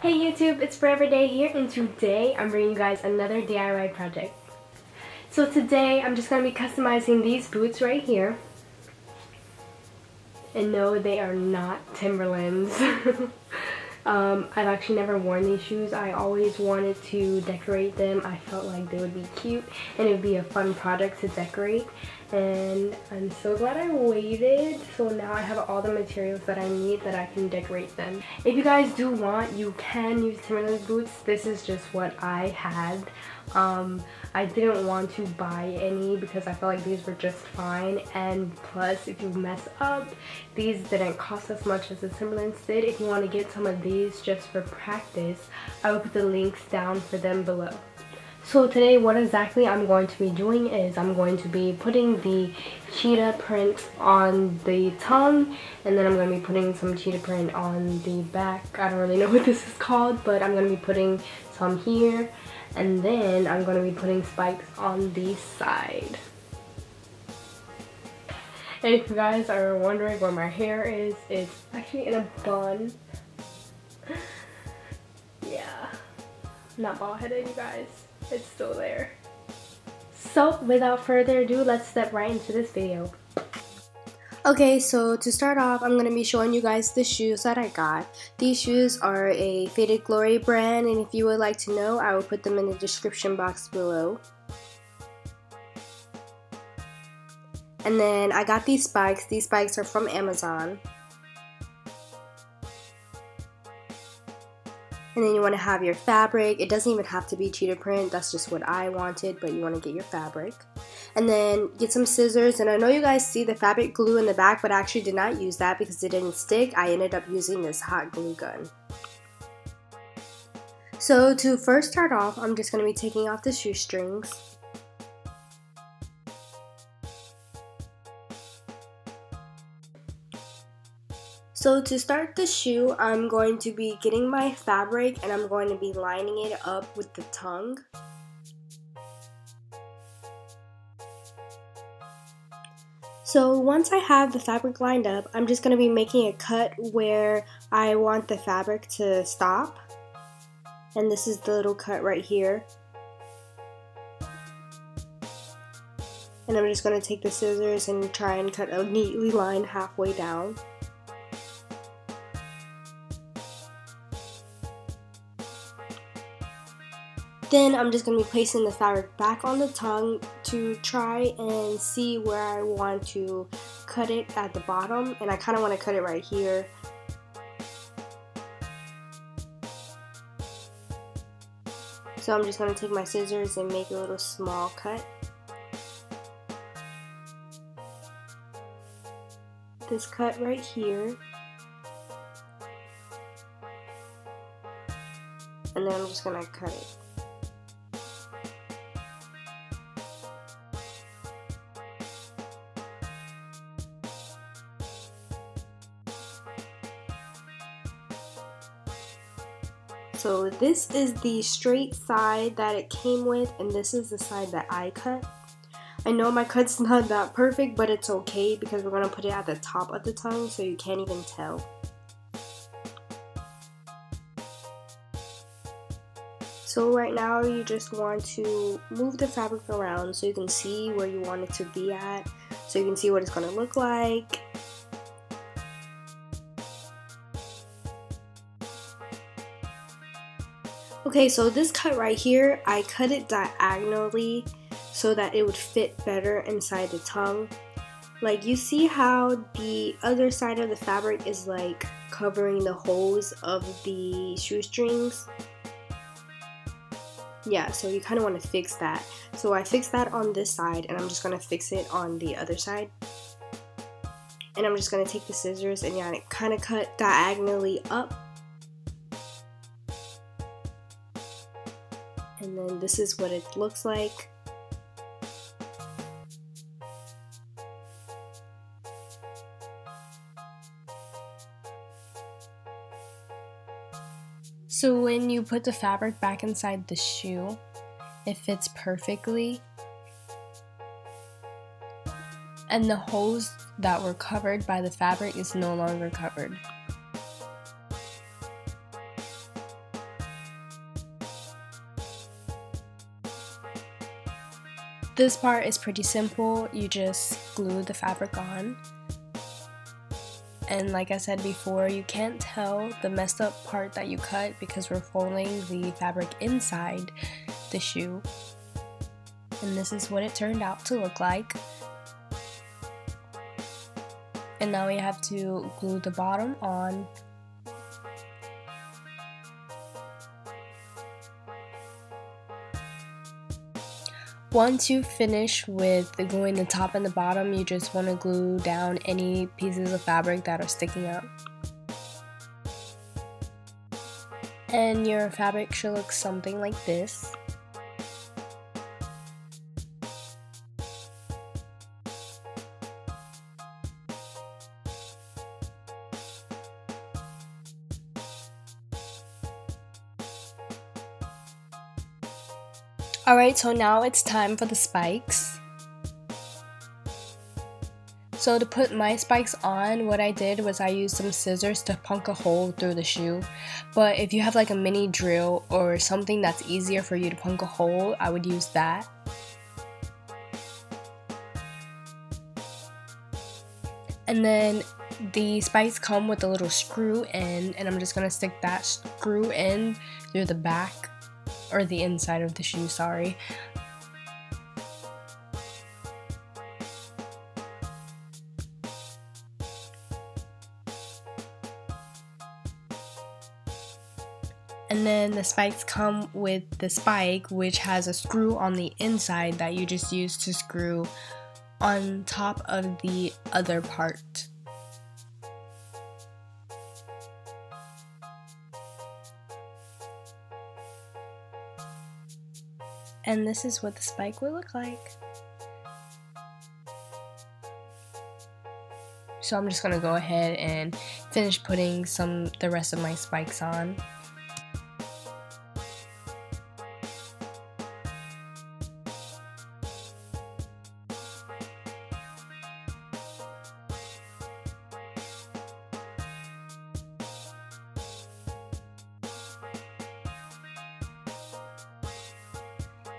Hey YouTube, it's Forever Day here and today I'm bringing you guys another DIY project. So today I'm just going to be customizing these boots right here. And no, they are not Timberlands. um, I've actually never worn these shoes. I always wanted to decorate them. I felt like they would be cute and it would be a fun project to decorate and I'm so glad I waited so now I have all the materials that I need that I can decorate them. If you guys do want you can use Timberland boots this is just what I had um, I didn't want to buy any because I felt like these were just fine and plus if you mess up these didn't cost as much as the Timberlands did if you want to get some of these just for practice I will put the links down for them below. So today what exactly I'm going to be doing is I'm going to be putting the cheetah print on the tongue and then I'm going to be putting some cheetah print on the back. I don't really know what this is called but I'm going to be putting some here and then I'm going to be putting spikes on the side. And if you guys are wondering where my hair is, it's actually in a bun. yeah, not bald headed you guys it's still there. So without further ado, let's step right into this video. Okay, so to start off, I'm going to be showing you guys the shoes that I got. These shoes are a Faded Glory brand, and if you would like to know, I will put them in the description box below. And then I got these spikes. These spikes are from Amazon. And then you want to have your fabric. It doesn't even have to be cheetah print. That's just what I wanted, but you want to get your fabric. And then get some scissors. And I know you guys see the fabric glue in the back, but I actually did not use that because it didn't stick. I ended up using this hot glue gun. So to first start off, I'm just going to be taking off the shoestrings. So to start the shoe, I'm going to be getting my fabric and I'm going to be lining it up with the tongue. So once I have the fabric lined up, I'm just going to be making a cut where I want the fabric to stop. And this is the little cut right here. And I'm just going to take the scissors and try and cut a neatly line halfway down. Then I'm just going to be placing the fabric back on the tongue to try and see where I want to cut it at the bottom. And I kind of want to cut it right here. So I'm just going to take my scissors and make a little small cut. This cut right here. And then I'm just going to cut it. So this is the straight side that it came with and this is the side that I cut. I know my cut's not that perfect but it's okay because we're going to put it at the top of the tongue so you can't even tell. So right now you just want to move the fabric around so you can see where you want it to be at so you can see what it's going to look like Okay, so this cut right here, I cut it diagonally so that it would fit better inside the tongue. Like you see how the other side of the fabric is like covering the holes of the shoestrings? Yeah, so you kind of want to fix that. So I fixed that on this side and I'm just going to fix it on the other side. And I'm just going to take the scissors and yeah, kind of cut diagonally up and then this is what it looks like. So when you put the fabric back inside the shoe, it fits perfectly. And the holes that were covered by the fabric is no longer covered. This part is pretty simple. You just glue the fabric on. And like I said before, you can't tell the messed up part that you cut because we're folding the fabric inside the shoe. And this is what it turned out to look like. And now we have to glue the bottom on Once you finish with the gluing the top and the bottom, you just want to glue down any pieces of fabric that are sticking out. And your fabric should look something like this. Alright, so now it's time for the spikes. So to put my spikes on, what I did was I used some scissors to punk a hole through the shoe. But if you have like a mini drill or something that's easier for you to punk a hole, I would use that. And then the spikes come with a little screw in and I'm just going to stick that screw in through the back or the inside of the shoe, sorry. And then the spikes come with the spike, which has a screw on the inside that you just use to screw on top of the other part. And this is what the spike will look like. So I'm just gonna go ahead and finish putting some the rest of my spikes on.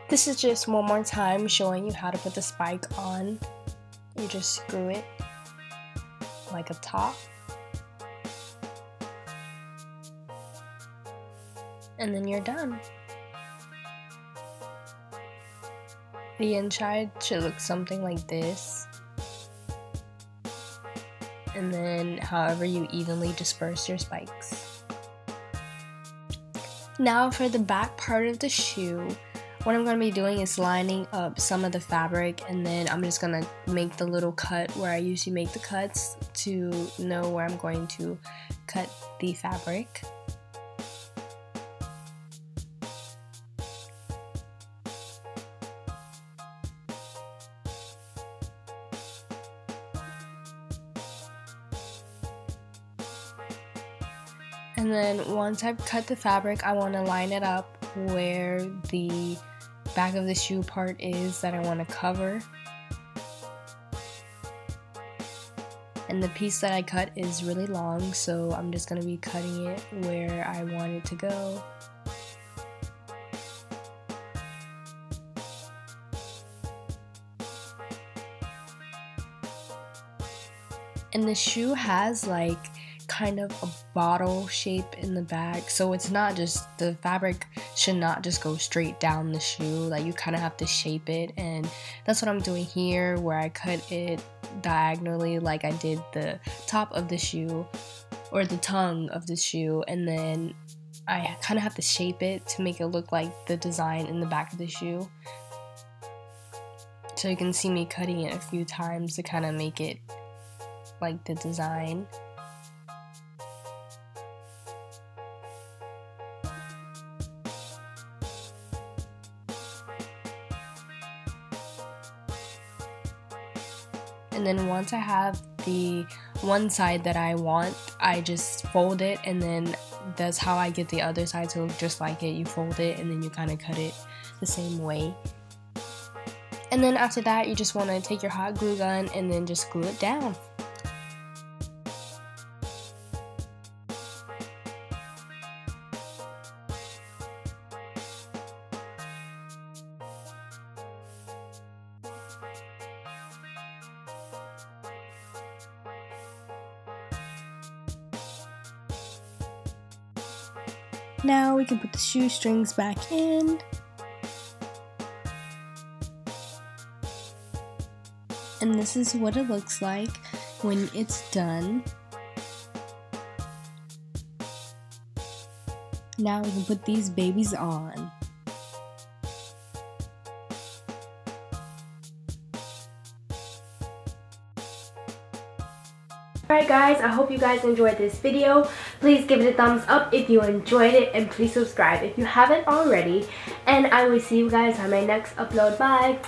This is just one more time showing you how to put the spike on. You just screw it like a top. And then you're done. The inside should look something like this. And then however you evenly disperse your spikes. Now for the back part of the shoe, what I'm going to be doing is lining up some of the fabric and then I'm just going to make the little cut where I usually make the cuts to know where I'm going to cut the fabric. And then once I've cut the fabric, I want to line it up where the back of the shoe part is that I want to cover. And the piece that I cut is really long, so I'm just going to be cutting it where I want it to go. And the shoe has like kind of a bottle shape in the back so it's not just the fabric should not just go straight down the shoe. Like you kind of have to shape it and that's what I'm doing here where I cut it diagonally like I did the top of the shoe or the tongue of the shoe and then I kind of have to shape it to make it look like the design in the back of the shoe. So you can see me cutting it a few times to kind of make it like the design and then once I have the one side that I want, I just fold it and then that's how I get the other side to look just like it. You fold it and then you kind of cut it the same way. And then after that, you just want to take your hot glue gun and then just glue it down. Now we can put the shoestrings back in. And this is what it looks like when it's done. Now we can put these babies on. Alright guys, I hope you guys enjoyed this video. Please give it a thumbs up if you enjoyed it and please subscribe if you haven't already. And I will see you guys on my next upload. Bye!